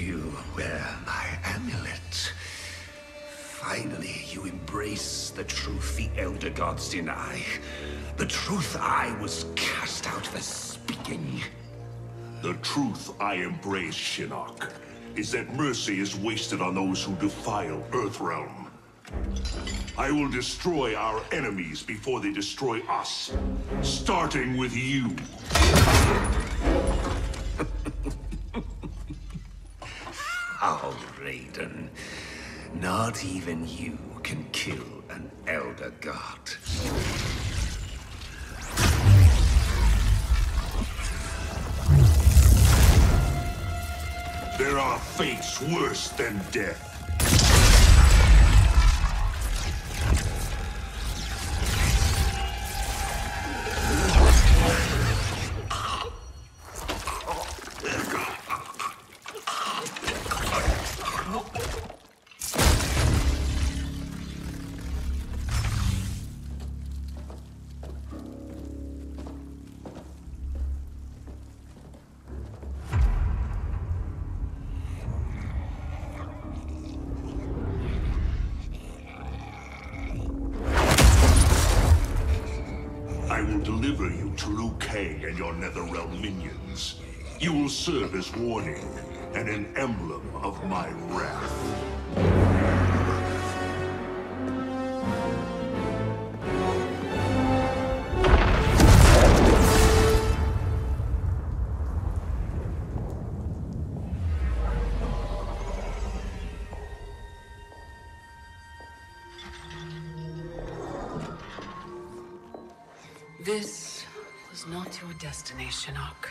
you wear my amulet. Finally, you embrace the truth the Elder Gods deny. The truth I was cast out for speaking. The truth I embrace, Shinnok, is that mercy is wasted on those who defile Earthrealm. I will destroy our enemies before they destroy us, starting with you. How, Raiden? Not even you can kill an Elder God. There are fates worse than death. And your Netherrealm minions. You will serve as warning and an emblem of my wrath. This was not your destiny, Shinnok.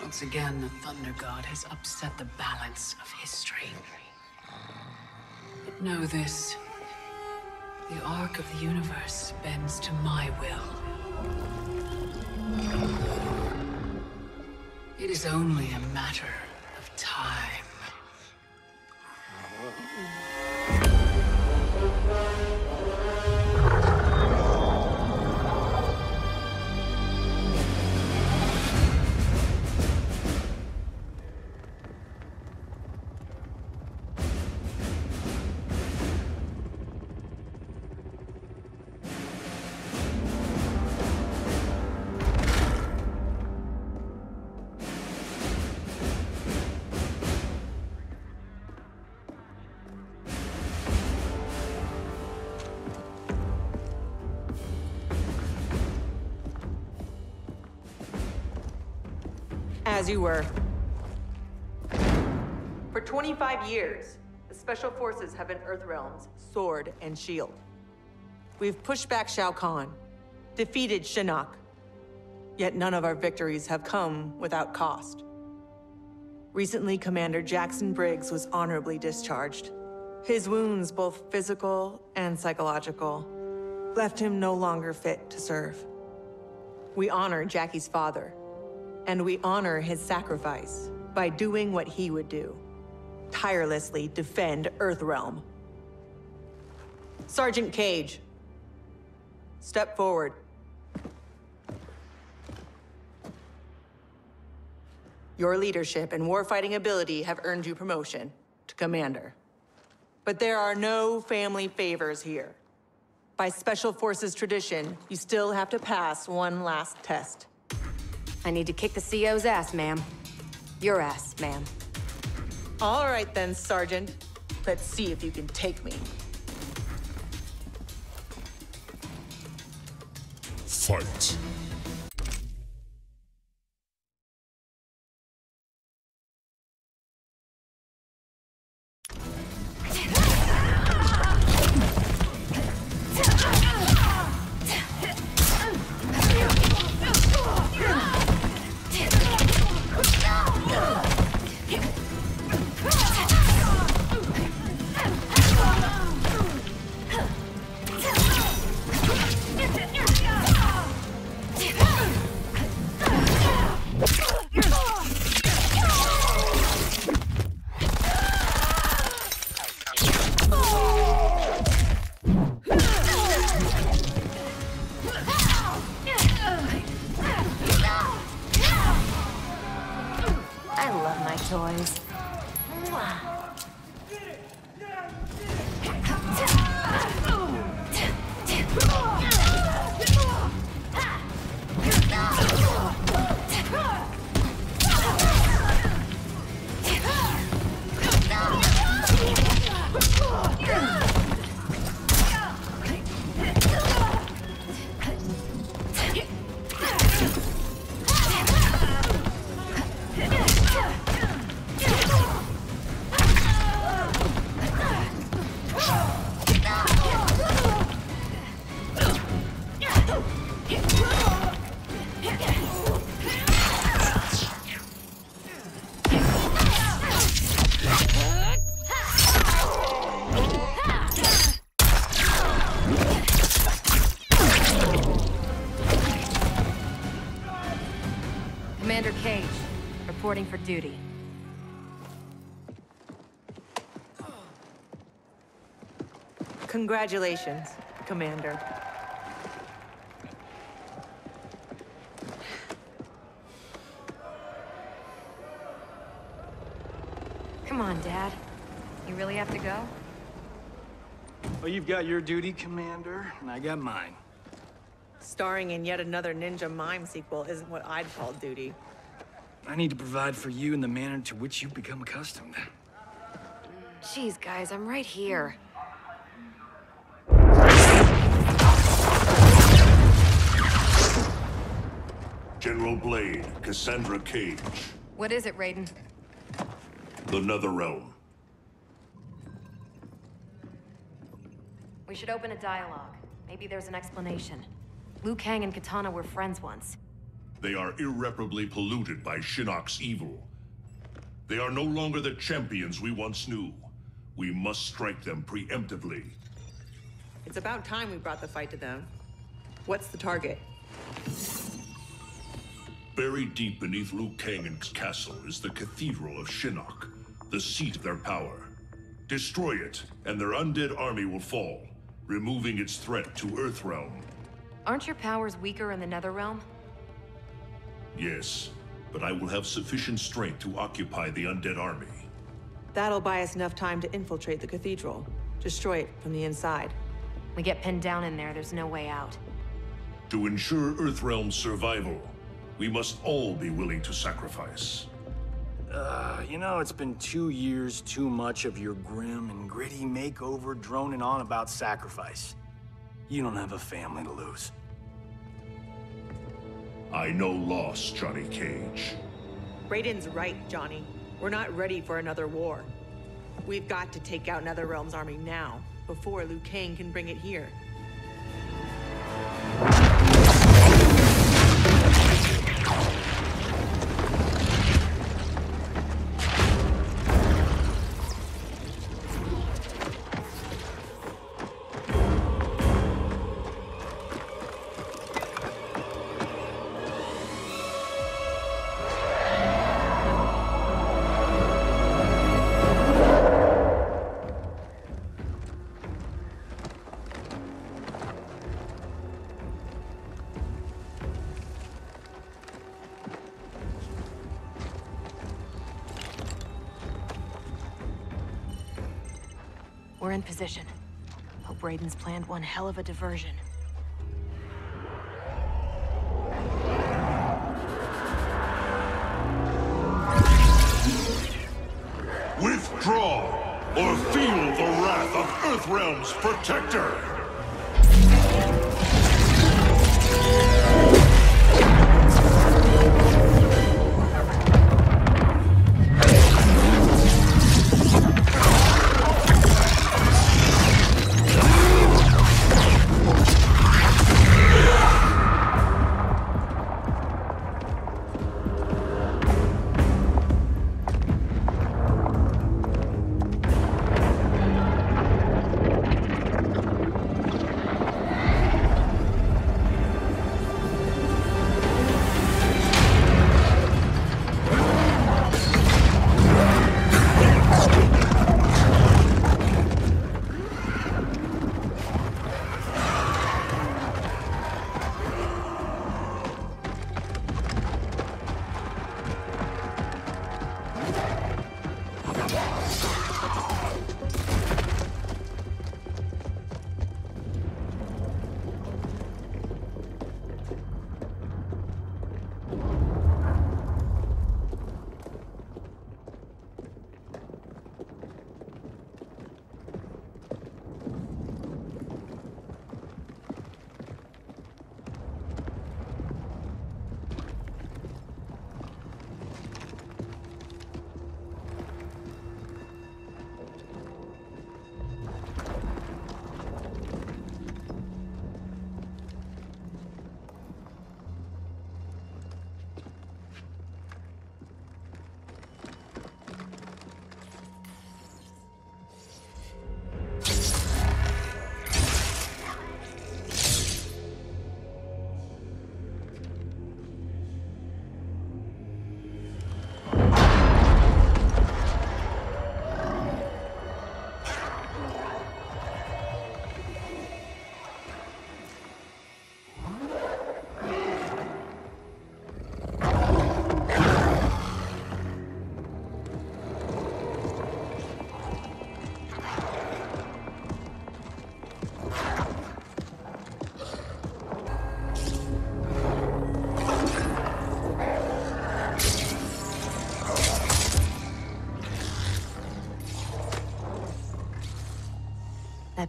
Once again, the Thunder God has upset the balance of history. But know this. The arc of the universe bends to my will. It is only a matter of time. As you were. For 25 years, the Special Forces have been Earthrealm's sword and shield. We've pushed back Shao Kahn, defeated Shinnok. Yet none of our victories have come without cost. Recently, Commander Jackson Briggs was honorably discharged. His wounds, both physical and psychological, left him no longer fit to serve. We honor Jackie's father, and we honor his sacrifice by doing what he would do tirelessly defend Earthrealm. Sergeant Cage, step forward. Your leadership and warfighting ability have earned you promotion to commander. But there are no family favors here. By Special Forces tradition, you still have to pass one last test. I need to kick the CO's ass, ma'am. Your ass, ma'am. All right then, Sergeant. Let's see if you can take me. Fight. Duty. Congratulations, Commander. Come on, Dad. You really have to go? Well, you've got your duty, Commander, and I got mine. Starring in yet another Ninja Mime sequel isn't what I'd call duty. I need to provide for you in the manner to which you've become accustomed. Jeez, guys, I'm right here. General Blade, Cassandra Cage, What is it, Raiden? the Netherrealm. We should open a dialogue. Maybe there's an explanation. Liu Kang and Kitana were friends once. They are irreparably polluted by Shinnok's evil. They are no longer the champions we once knew. We must strike them preemptively. It's about time we brought the fight to them. What's the target? Buried deep beneath Liu Kang's castle is the Cathedral of Shinnok, the seat of their power. Destroy it, and their undead army will fall, removing its threat to Earthrealm. Aren't your powers weaker in the Netherrealm? Yes, but I will have sufficient strength to occupy the undead army. That'll buy us enough time to infiltrate the cathedral. Destroy it from the inside. We get pinned down in there, there's no way out. To ensure Earthrealm's survival, we must all be willing to sacrifice. Uh, you know, it's been two years too much of your grim and gritty makeover droning on about sacrifice. You don't have a family to lose. I know loss, Johnny Cage. Raiden's right, Johnny. We're not ready for another war. We've got to take out Netherrealm's army now, before Liu Kang can bring it here. We're in position. Hope Raiden's planned one hell of a diversion. Withdraw, or feel the wrath of Earthrealm's protector!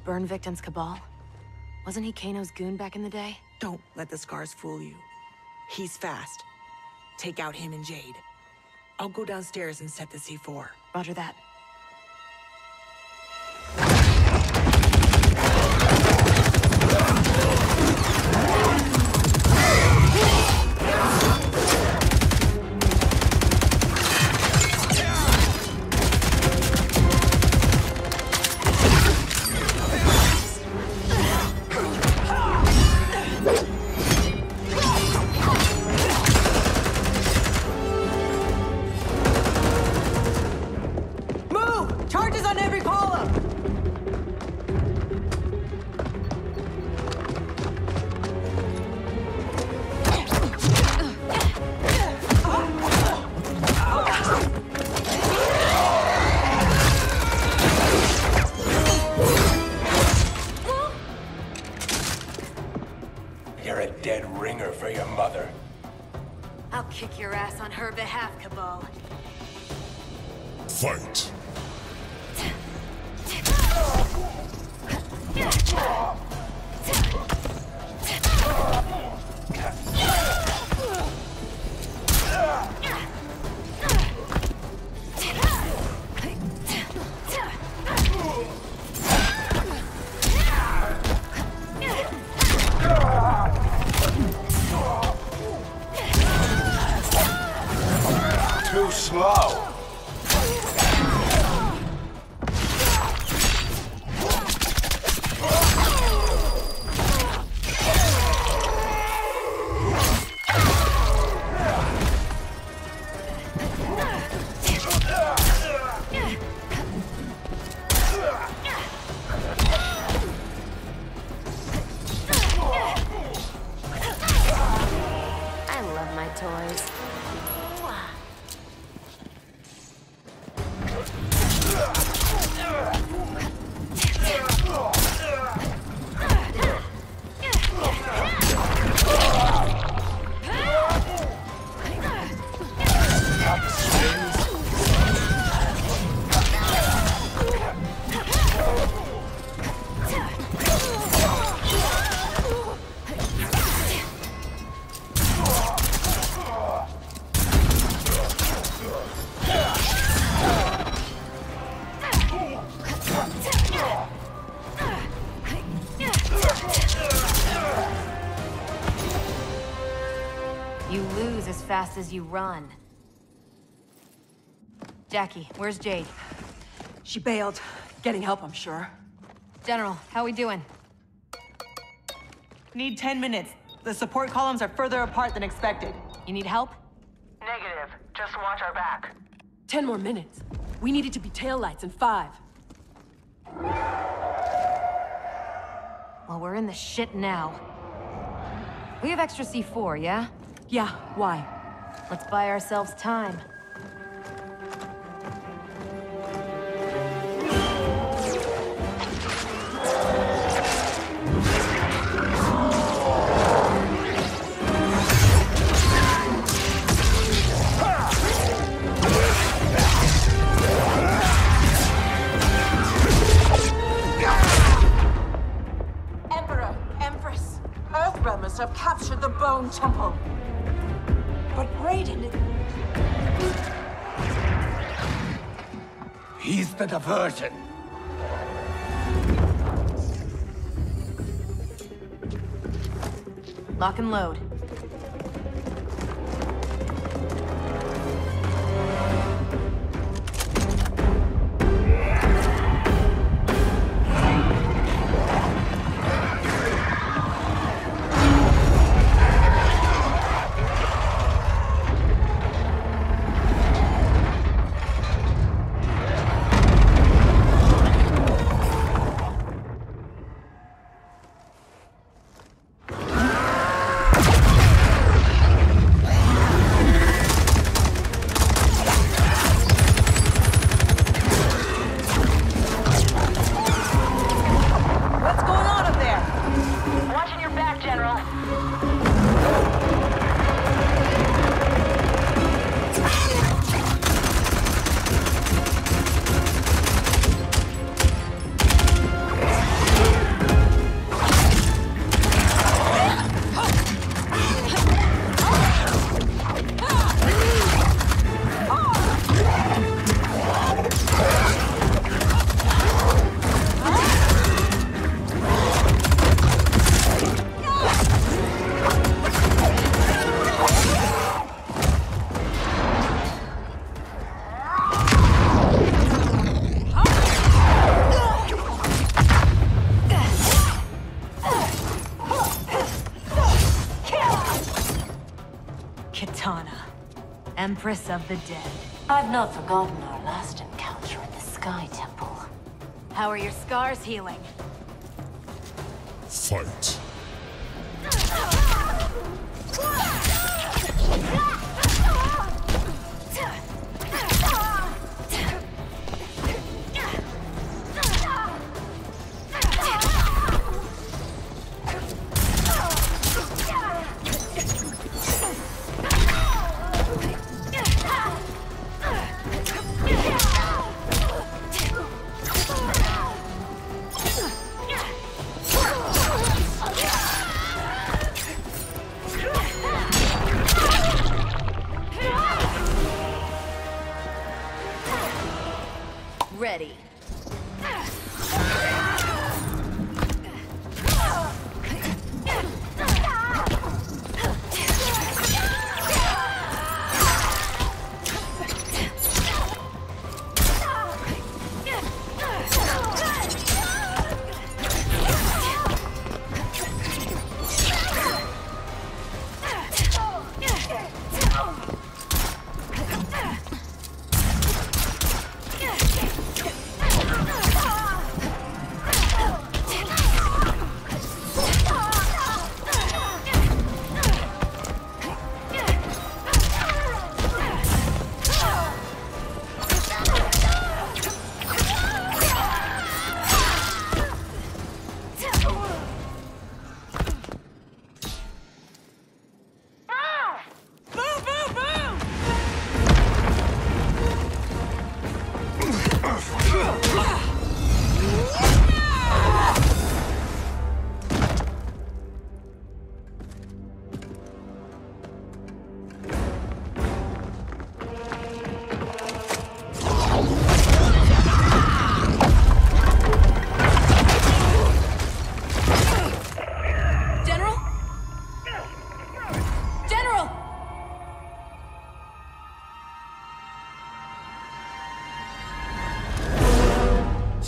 Burn victims Kabal? Wasn't he Kano's goon back in the day? Don't let the scars fool you. He's fast. Take out him and Jade. I'll go downstairs and set the C4. Roger that. Run. Jackie, where's Jade? She bailed. Getting help, I'm sure. General, how we doing? Need 10 minutes. The support columns are further apart than expected. You need help? Negative. Just watch our back. Ten more minutes. We needed to be taillights in five. Well, we're in the shit now. We have extra C4, yeah? Yeah, why? Let's buy ourselves time. Emperor, Empress, Earthrealm must have captured the Bone Temple. But Raiden... He's the diversion. Lock and load. Empress of the Dead. I've not forgotten our last encounter in the Sky Temple. How are your scars healing? Fight.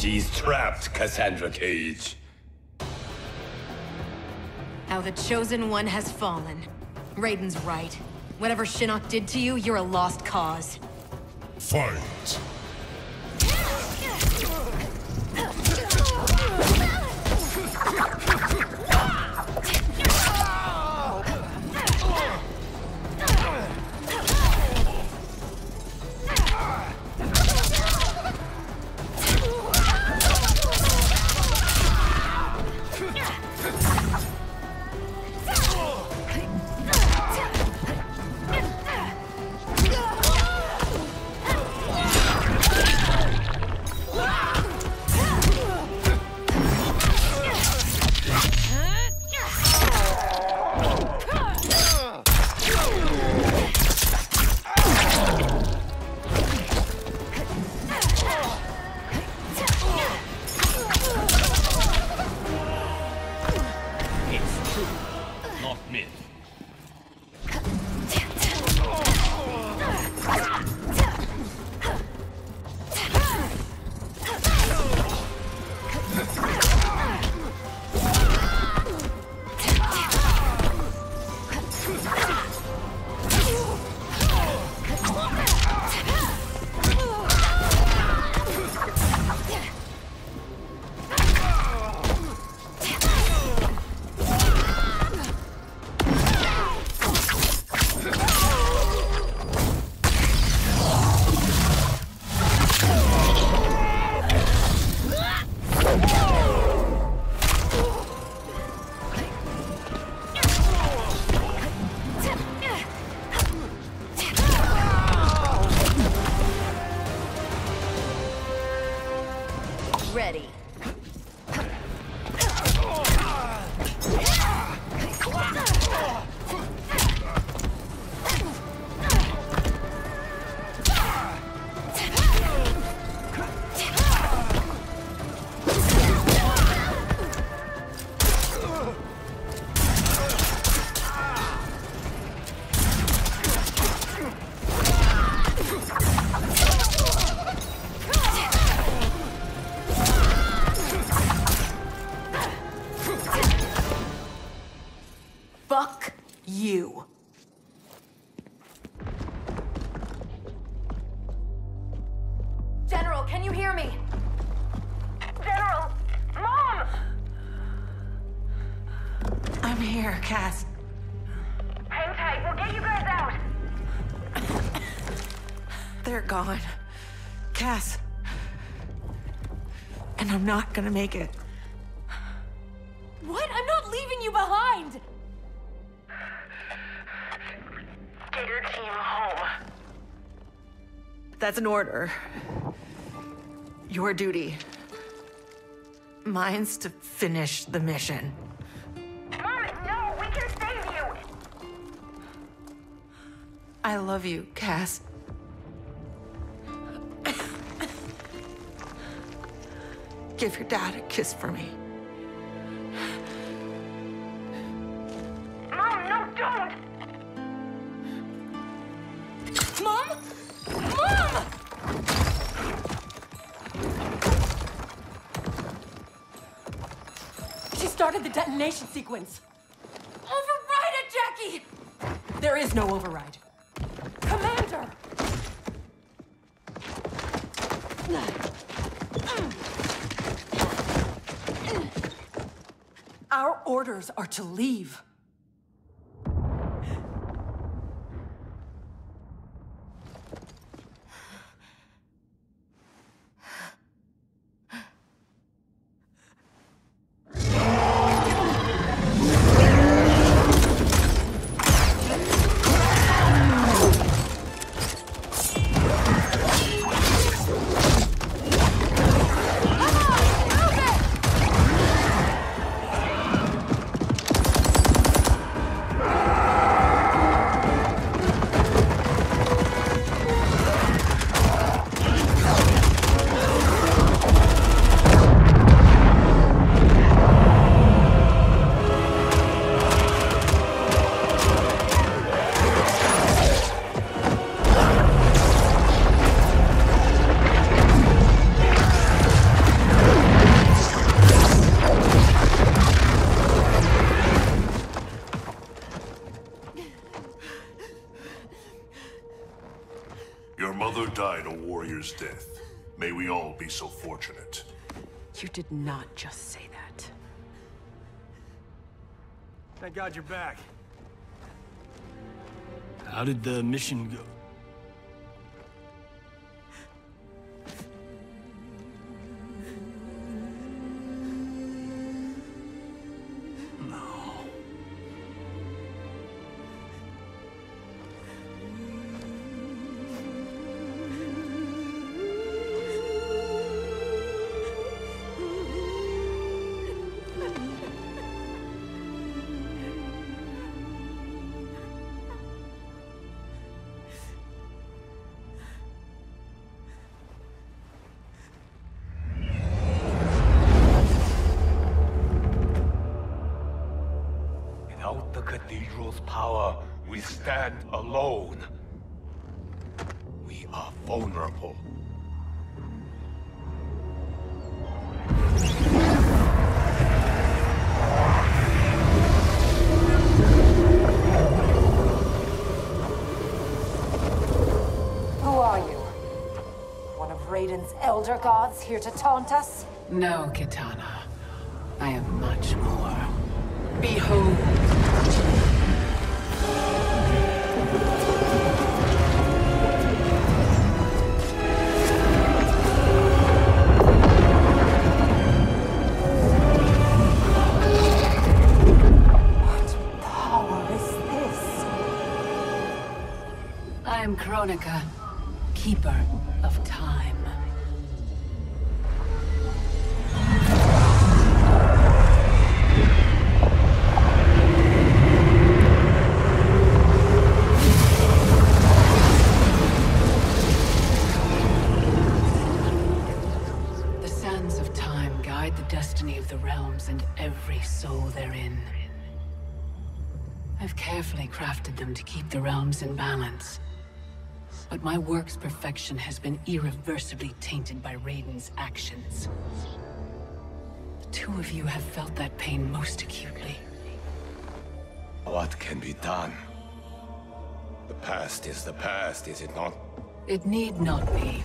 She's trapped, Cassandra Cage. How the Chosen One has fallen. Raiden's right. Whatever Shinnok did to you, you're a lost cause. Fight. Here, Cass. Hang tight, we'll get you guys out. They're gone. Cass. And I'm not gonna make it. What? I'm not leaving you behind! Get your team home. That's an order. Your duty. Mine's to finish the mission. I love you, Cass. Give your dad a kiss for me. Mom, no, don't. Mom? Mom! She started the detonation sequence. Override it, Jackie! There is no override. Commander! Our orders are to leave. God you're back. How did the mission go? Stand alone. We are vulnerable. Who are you? One of Raiden's elder gods here to taunt us? No, Kitana. I am much more. Behold. Kronika, keeper of time. The sands of time guide the destiny of the realms and every soul therein. I've carefully crafted them to keep the realms in balance. But my work's perfection has been irreversibly tainted by Raiden's actions. The two of you have felt that pain most acutely. What can be done? The past is the past, is it not? It need not be.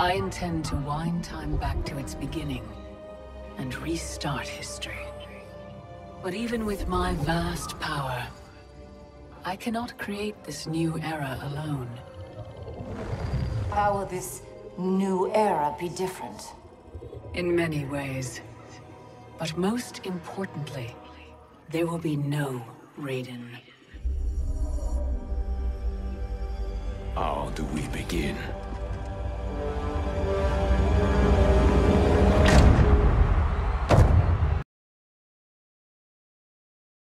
I intend to wind time back to its beginning and restart history. But even with my vast power, I cannot create this new era alone. How will this new era be different? In many ways. But most importantly, there will be no Raiden. How do we begin?